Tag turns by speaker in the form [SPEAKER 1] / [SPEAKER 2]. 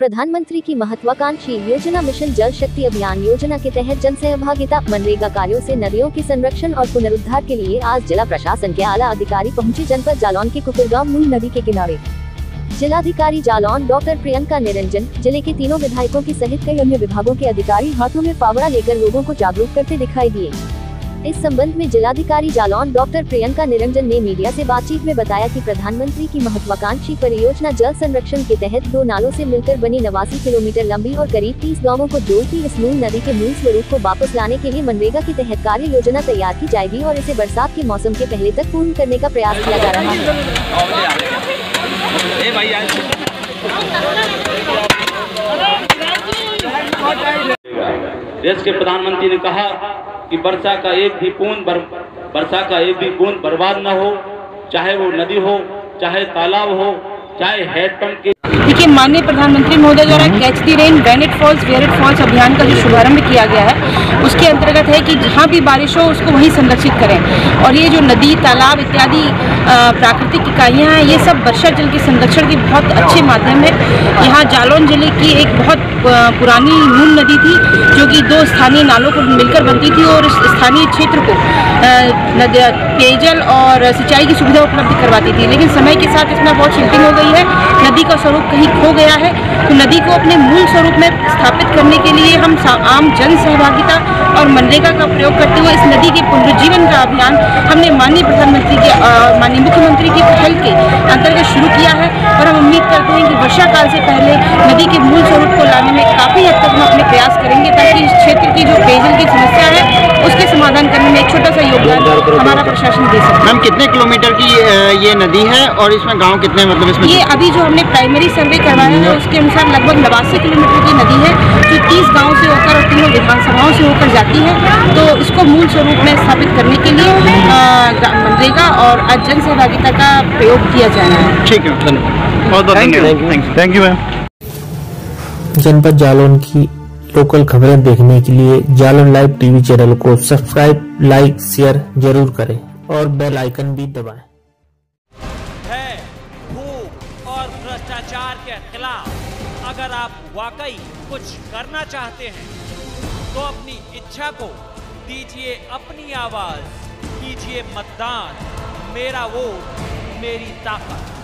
[SPEAKER 1] प्रधानमंत्री की महत्वाकांक्षी योजना मिशन जल शक्ति अभियान योजना के तहत जन सहभागिता मनरेगा कार्यों से नदियों के संरक्षण और पुनरुद्धार के लिए आज जिला प्रशासन के आला अधिकारी पहुँचे जनपद जालौन के कुकुरगांव मूल नदी के किनारे। जिलाधिकारी जालौन डॉक्टर प्रियंका निरंजन, ज़िले के तीनों विधायकों के सहित कई अन्य विभागों के अधिकारी हाथों में फावड़ा लेकर लोगों को जागरूक करते दिखाई दिए। इस संबंध में जिलाधिकारी जालौन डॉक्टर प्रियंका निरंजन ने मीडिया से बातचीत में बताया कि प्रधानमंत्री की महत्वाकांक्षी परियोजना जल संरक्षण के तहत दो नालों से मिलकर बनी नवासी किलोमीटर लंबी और करीब तीस गाँवों को जोड़ती इस नून नदी के मूल स्वरूप को वापस लाने के लिए मनरेगा के तहत कार्य योजना तैयार की जाएगी और इसे बरसात के मौसम के पहले तक पूर्ण करने का प्रयास किया जा रहा है।
[SPEAKER 2] देश के प्रधानमंत्री ने कहा कि वर्षा का एक भी बूंद वर्षा का एक भी बूंद बर्बाद न हो, चाहे वो नदी हो, चाहे तालाब हो, चाहे हैंडपम्प के
[SPEAKER 3] देखिए, माननीय प्रधानमंत्री महोदय द्वारा catch the rain बैनेट falls where it falls अभियान का जो शुभारंभ किया गया है उसके अंतर्गत है कि जहाँ भी बारिश हो उसको वहीं संरक्षित करें। और ये जो नदी, तालाब इत्यादि प्राकृतिक इकाइयाँ हैं, ये सब वर्षा जल के संरक्षण के बहुत अच्छे माध्यम है। यहाँ जालौन ज़िले की एक बहुत पुरानी नून नदी थी, जो कि दो स्थानीय नालों को मिलकर बनती थी और स्थानीय क्षेत्र को पेयजल और सिंचाई की सुविधा उपलब्ध करवाती थी। लेकिन समय के साथ इसमें बहुत शिल्टिंग हो गई है। नदी का स्वरूप कहीं खो गया है तो नदी को अपने मूल स्वरूप में स्थापित करने के लिए हम आम जन सहभागिता और मनरेगा का प्रयोग करते हुए इस नदी के पुनर्जीवन का अभियान हमने माननीय प्रधानमंत्री के माननीय मुख्यमंत्री की पहल के अंतर्गत शुरू किया है। और हम उम्मीद करते हैं कि वर्षा काल से पहले नदी के मूल स्वरूप को लाने में काफ़ी हद तक हम अपने प्रयास करेंगे, ताकि इस क्षेत्र की जो पेयजल की समस्या है उसके समाधान करने में एक छोटा सा योगदान हमारा प्रशासन दे सकता है।
[SPEAKER 4] मैम कितने किलोमीटर की ये नदी है और इसमें गाँव कितने मतलब इसमें
[SPEAKER 3] ये अभी जो हमने प्राइमरी सर्वे करवाया है उसके अनुसार लगभग नवासी किलोमीटर की नदी है जो तीस गाँव से होकर और तीनों विधानसभाओं से होकर जाती है। तो इसको मूल स्वरूप में स्थापित करने के लिए अ, मनरेगा और आज जन सहभागिता का प्रयोग किया जा रहा है।
[SPEAKER 4] ठीक है धन्यवाद। बहुत बहुत धन्यवाद।
[SPEAKER 5] थैंक यू मैम
[SPEAKER 6] जनपद जालौन की लोकल खबरें देखने के लिए जालौन लाइव टीवी चैनल को सब्सक्राइब, लाइक, शेयर ज़रूर करें और बेल आइकन भी दबाएँ।
[SPEAKER 7] है भूख और भ्रष्टाचार के खिलाफ अगर आप वाकई कुछ करना चाहते हैं तो अपनी इच्छा को दीजिए अपनी आवाज़, कीजिए मतदान, मेरा वोट, मेरी ताकत